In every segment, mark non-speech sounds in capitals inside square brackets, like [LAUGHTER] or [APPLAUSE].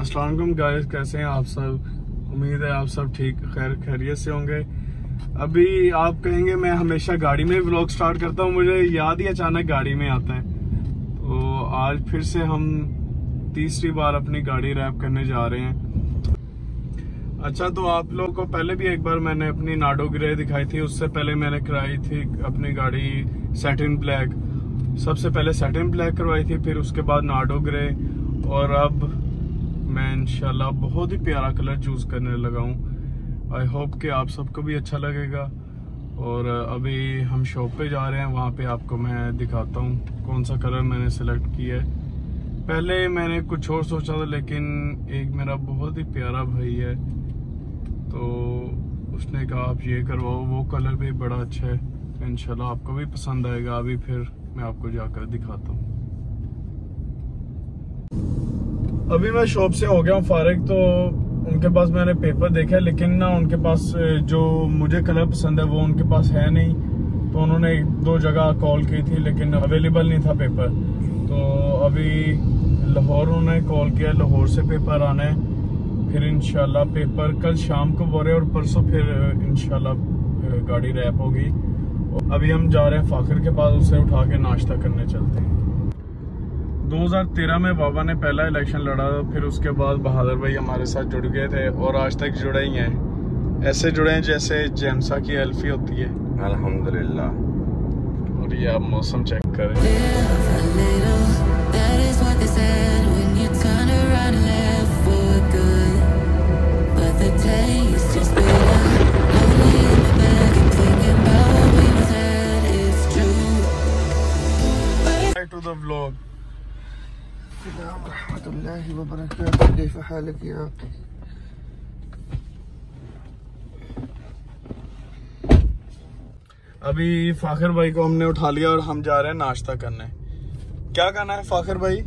Aslam guys कैसे हैं आप सब? उम्मीद है आप सब ठीक, खैर, खैरियत से होंगे। अभी आप कहेंगे, मैं हमेशा गाड़ी में व्लॉग स्टार्ट करता हूँ, मुझे याद ही अचानक गाड़ी में आता है। तो आज फिर से हम तीसरी बार अपनी गाड़ी रैप करने जा रहे हैं। अच्छा तो आप लोगों को पहले भी एक बार मैंने अपनी नाडो ग्रे दिखाई थी, उससे पहले मैंने कराई थी अपनी गाड़ी सेटिन ब्लैक सबसे पहले सेटिन ब्लैक करवाई थी, फिर उसके बाद नाडो ग्रे। और अब मैं इनशाला बहुत ही प्यारा कलर चूज़ करने लगा हूँ। आई होप कि आप सबको भी अच्छा लगेगा। और अभी हम शॉप पे जा रहे हैं, वहाँ पे आपको मैं दिखाता हूँ कौन सा कलर मैंने सेलेक्ट किया है। पहले मैंने कुछ और सोचा था, लेकिन एक मेरा बहुत ही प्यारा भाई है तो उसने कहा, आप ये करवाओ, वो कलर भी बड़ा अच्छा है। इनशाला आपको भी पसंद आएगा। अभी फिर मैं आपको जाकर दिखाता हूँ। अभी मैं शॉप से हो गया हूँ, फारिग तो उनके पास मैंने पेपर देखा लेकिन ना उनके पास जो मुझे कलर पसंद है, वो उनके पास है नहीं। तो उन्होंने एक दो जगह कॉल की थी, लेकिन अवेलेबल नहीं था पेपर तो अभी लाहौर उन्होंने कॉल किया, लाहौर से पेपर आना। है फिर इनशाला पेपर कल शाम को बोरे और परसों फिर इनशाला गाड़ी रैप होगी। अभी हम जा रहे हैं फाखर के पास, उसे उठा के नाश्ता करने चलते हैं। 2013 में बाबा ने पहला इलेक्शन लड़ा फिर उसके बाद बहादुर भाई हमारे साथ जुड़ गए थे और आज तक जुड़े ही हैं। ऐसे जुड़े हैं जैसे जेमसा की एल्फी होती है। अल्हम्दुलिल्लाह। और ये आप मौसम चेक करें। हालक या अभी फाखर भाई को हमने उठा लिया और हम जा रहे हैं नाश्ता करने। क्या करना है फाखर भाई?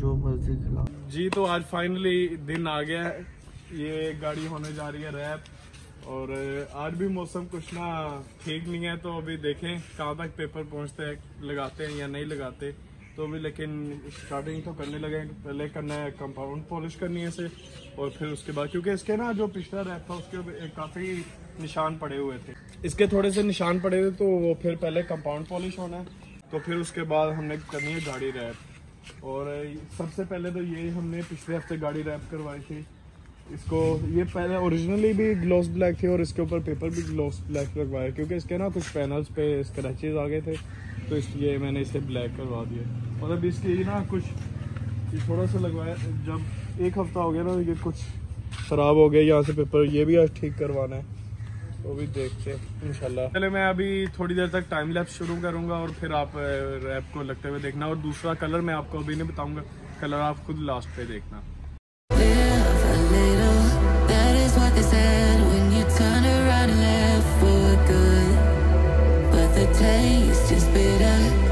जो मर्ज़ी खिला। जी तो आज फाइनली दिन आ गया है। ये गाड़ी होने जा रही है रैप। और आज भी मौसम कुछ ना ठीक नहीं है तो अभी देखें कहाँ तक पेपर पहुँचते हैं लगाते हैं या नहीं लगाते। तो अभी लेकिन स्टार्टिंग तो करने लगे पहले करना है कंपाउंड पॉलिश करनी है इसे, और फिर उसके बाद, क्योंकि इसके ना जो पिछला रैप था, उसके काफ़ी निशान पड़े हुए थे। इसके थोड़े से निशान पड़े हुए तो वो फिर पहले कंपाउंड पॉलिश होना है तो फिर उसके बाद हमने करनी है गाड़ी रैप। और सबसे पहले तो ये हमने पिछले हफ़्ते गाड़ी रैप करवाई थी। इसको, ये पहले ओरिजिनली भी ग्लोस ब्लैक थी, और इसके ऊपर पेपर भी ग्लोस ब्लैक लगवाया, क्योंकि इसके ना कुछ पैनल्स पे स्क्रैचेज आ गए थे तो इसलिए मैंने इसे ब्लैक करवा दिया। और अब इसकी ना कुछ ये थोड़ा सा लगवाया जब एक हफ़्ता हो गया ना ये कुछ ख़राब हो गया यहाँ से पेपर ये भी आज ठीक करवाना है। तो भी देखते हैं इंशाल्लाह। पहले मैं अभी थोड़ी देर तक टाइम लैप्स शुरू करूँगा और फिर आप रैप को लगते हुए देखना। और दूसरा कलर मैं आपको अभी नहीं बताऊँगा कलर आप खुद लास्ट पे देखना। Taste is bitter.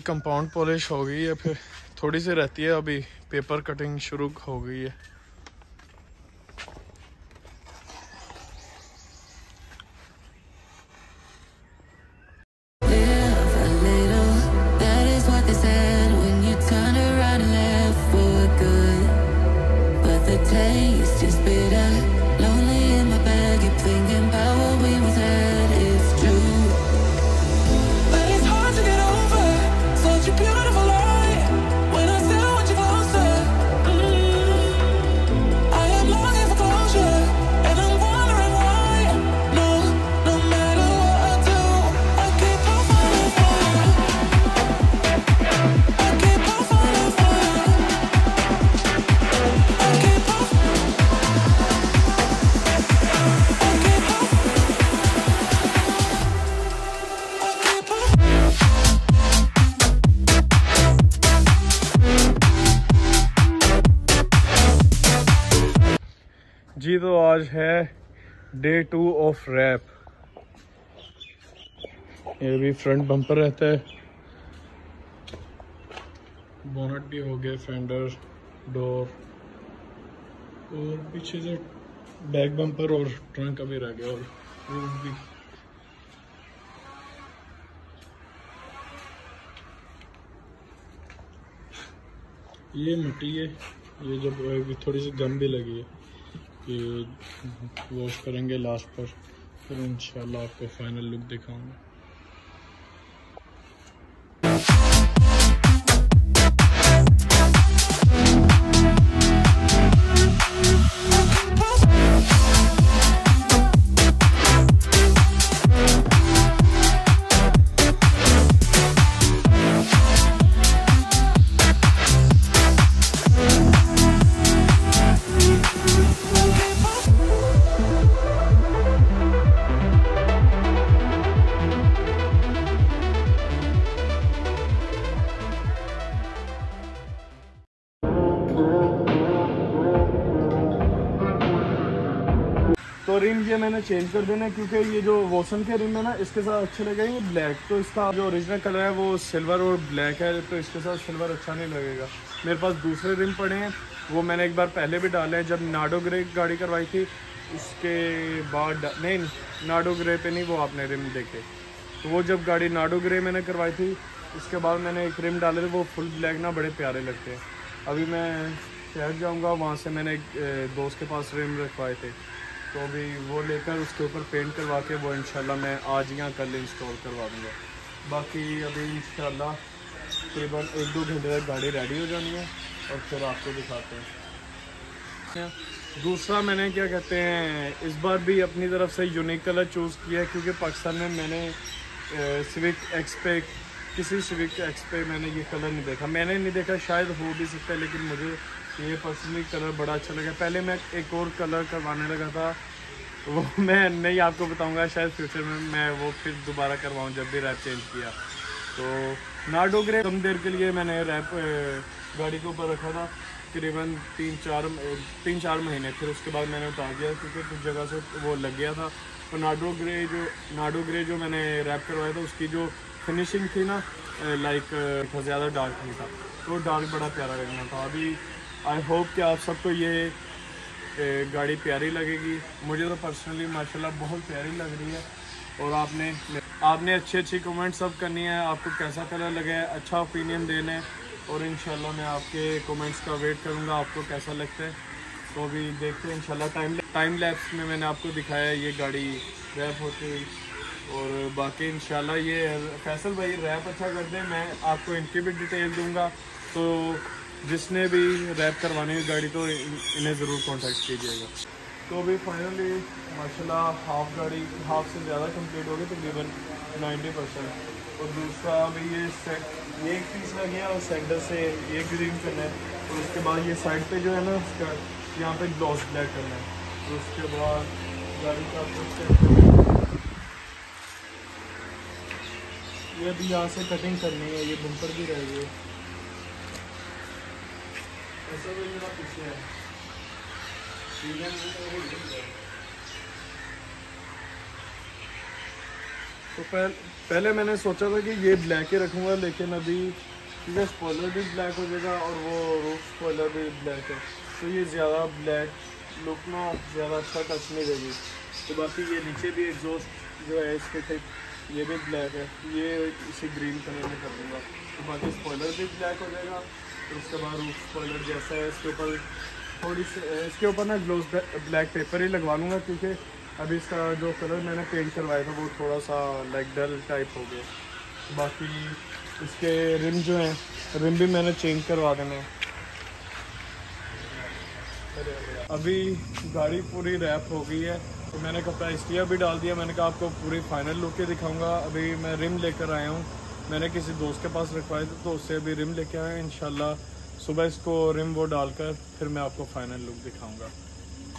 Compound polish हो गई है, फिर थोड़ी सी रहती है, अभी पेपर कटिंग शुरू हो गई है। है डे टू ऑफ़ रैप ये भी फ्रंट बम्पर रहता है। बोनट भी हो गया फेंडर डोर और पीछे से बैक बम्पर और ट्रंक अभी रह गया और रूफ भी। ये मिट्टी है। ये जब थोड़ी सी गम भी लगी है। ये वॉश करेंगे लास्ट पर। फिर इंशाल्लाह आपको फाइनल लुक दिखाऊँगा। रिम ये मैंने चेंज कर देना क्योंकि ये जो वोसन के रिम है ना, इसके साथ अच्छे लगेंगे। ब्लैक तो इसका जो ओरिजिनल कलर है वो सिल्वर और ब्लैक है तो इसके साथ सिल्वर अच्छा नहीं लगेगा। मेरे पास दूसरे रिम पड़े हैं, वो मैंने एक बार पहले भी डाले हैं, जब नाडो ग्रे गाड़ी करवाई थी, उसके बाद नहीं नाडो ग्रे पे नहीं, वो आपने रिम देखे। तो वो जब गाड़ी नाडो ग्रे मैंने करवाई थी, उसके बाद मैंने एक रिम डाले थे, वो फुल ब्लैक ना, बड़े प्यारे लगते हैं। अभी मैं शहर जाऊँगा, वहाँ से मैंने एक दोस्त के पास रिम रखवाए थे। तो अभी वो लेकर उसके ऊपर पेंट करवा के वो इंशाल्लाह मैं आज या कल इंस्टॉल करवा दूँगा। बाकी अभी इंशाल्लाह तकरीबन एक दो घंटे तक गाड़ी रेडी हो जानी है और फिर आपको दिखाते हैं। दूसरा मैंने क्या कहते हैं, इस बार भी अपनी तरफ़ से यूनिक कलर चूज़ किया है क्योंकि पाकिस्तान में मैंने सिविक एक्स पे, किसी सिविक एक्स पे मैंने ये कलर नहीं देखा। मैंने नहीं देखा, शायद हो भी सकता है, लेकिन मुझे ये पर्सनली कलर बड़ा अच्छा लगा। पहले मैं एक और कलर करवाने लगा था। वो [LAUGHS] मैं नहीं आपको बताऊँगा, शायद फ्यूचर में मैं वो फिर दोबारा करवाऊँ जब भी रैप चेंज किया। तो नाडो ग्रे कम देर के लिए मैंने रैप गाड़ी के ऊपर रखा था। तकरीबन तीन चार तीन चार महीने। फिर उसके बाद मैंने उतार दिया क्योंकि कुछ जगह से वो लग गया था। तो नाडो ग्रे जो नाडो ग्रे जो मैंने रैप करवाया था, उसकी जो फिनिशिंग थी ना लाइक ज़्यादा डार्क नहीं था। तो डार्क बड़ा प्यारा लगना था। अभी आई होप कि आप सबको ये गाड़ी प्यारी लगेगी। मुझे तो पर्सनली माशाल्लाह, बहुत प्यारी लग रही है। और आपने आपने अच्छी अच्छी कमेंट सब करनी है। आपको कैसा कलर लगा है अच्छा ओपिनियन देना। है और इंशाल्लाह मैं आपके कमेंट्स का वेट करूँगा, आपको कैसा लगता है। तो अभी देखते हैं, इंशाल्लाह टाइम टाइम लैप्स में मैंने आपको दिखाया है ये गाड़ी रैप होती हुई। और बाकी इंशाल्लाह ये, फैसल भाई रैप अच्छा कर दें। मैं आपको इनकी भी डिटेल दूँगा। तो जिसने भी रैप करवानी है गाड़ी तो इन्हें ज़रूर कांटेक्ट कीजिएगा। तो अभी फाइनली माशाल्लाह हाफ़ गाड़ी हाफ़ से ज़्यादा कंप्लीट हो गई, तकरीबन 90 परसेंट और दूसरा अभी ये सेट ये एक पीस लग गया, और सेंटर से ये ग्रीन करना है। और उसके बाद ये साइड पे जो है ना, उसका, यहाँ पे ग्लॉस ब्लैक करना है। और उसके बाद गाड़ी का। ये अभी यहाँ से कटिंग करनी है, ये बम्पर भी रह गए ऐसा भी मेरा पीछे है ठीक है, तो पहले पहले मैंने सोचा था कि ये ब्लैक ही रखूँगा, लेकिन अभी क्योंकि स्पॉइलर भी ब्लैक हो जाएगा और वो रूफ स्पॉइलर भी ब्लैक है। तो ये ज़्यादा ब्लैक लुक ना, ज़्यादा अच्छा टच नहीं देगी। तो बाकी ये नीचे भी एग्जॉस्ट जो है, इसके टिप ये भी ब्लैक है। ये इसी ग्रीन कलर में कर दूँगा। तो बाकी स्पॉइलर भी ब्लैक हो जाएगा। और उसके बाद रूफ स्पॉइलर जैसा है, इसके ऊपर थोड़ी सी इसके ऊपर ना ग्लोस ब्लैक पेपर ही लगवा लूँगा क्योंकि अभी इसका जो कलर मैंने पेंट करवाया था वो थोड़ा सा लाइक डल टाइप हो गया। बाकी इसके रिम जो हैं रिम भी मैंने चेंज करवा देने हैं। अभी गाड़ी पूरी रैप हो गई है तो मैंने कपड़ा स्टिया भी डाल दिया। मैंने कहा आपको पूरी फाइनल लुक ही दिखाऊँगा। अभी मैं रिम लेकर आया हूँ। मैंने किसी दोस्त के पास रखवाए थे तो उससे अभी रिम लेके आए इंशाल्लाह सुबह इसको रिम वो डालकर फिर मैं आपको फाइनल लुक दिखाऊँगा।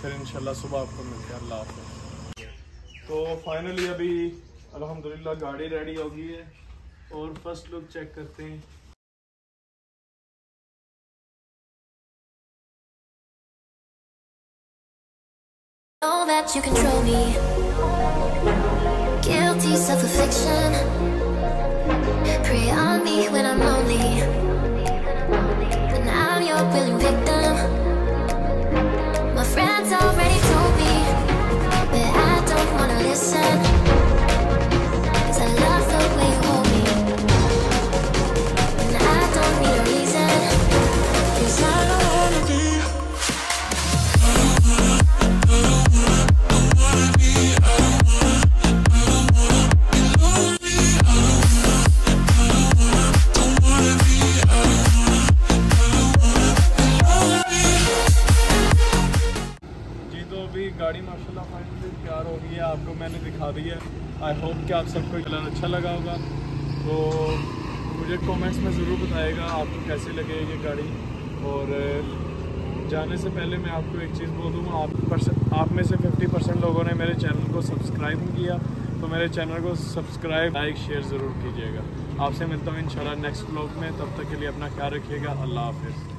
फिर इंशाल्लाह सुबह आपको मिलते हैं। अल्लाह हाफ़िज़। तो फाइनली अभी अल्हम्दुलिल्लाह गाड़ी रेडी हो गई है और फ़र्स्ट लुक चेक करते हैं। That you control me. Guilty self-affliction. Prey on me when I'm lonely. And I'm your willing victim. कि आप सबको कलर अच्छा लगा होगा। तो मुझे कमेंट्स में ज़रूर बताएगा आपको कैसी लगे ये गाड़ी। और जाने से पहले मैं आपको एक चीज़ बोल दूँ, आप परसेंट आप में से 50 परसेंट लोगों ने मेरे चैनल को सब्सक्राइब किया। तो मेरे चैनल को सब्सक्राइब लाइक शेयर ज़रूर कीजिएगा। आपसे मिलता हूँ इंशाल्लाह नेक्स्ट ब्लॉग में। तब तक के लिए अपना ख्याल रखिएगा। अल्लाह हाफिज़।